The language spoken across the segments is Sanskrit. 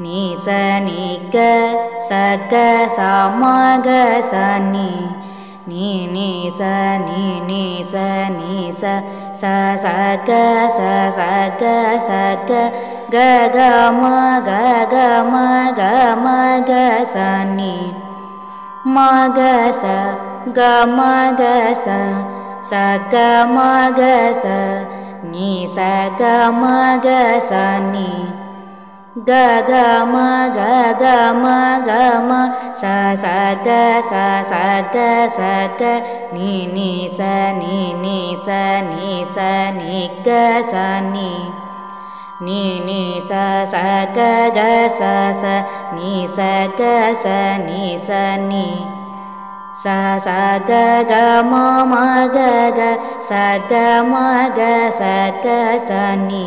सा नि सा ग म नि नि नि सा नि नि सा नि सा सा सा ग ग म ग ग म ग म ग सा नि म ग सा ग म ग सा सा ग म ग सा। नि सा ग म ग सा नि ग म ग ग म ग म सा सा ग सा सा ग सा ग नि नि सा नि नि सा नि सा नि ग सा नि नि नि सा सा ग ग सा सा नि सा ग सा नि सा नि सा सा ग ग म म ग ग सा ग म ग सा ग सा नि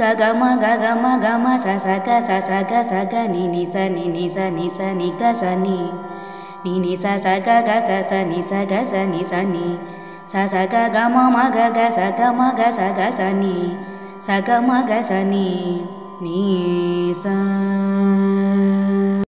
ग म ग ग सा नि म ग सा ग म ग सा सा ग म ग सा नि नि ग म ग ग सा म ग सा सा नि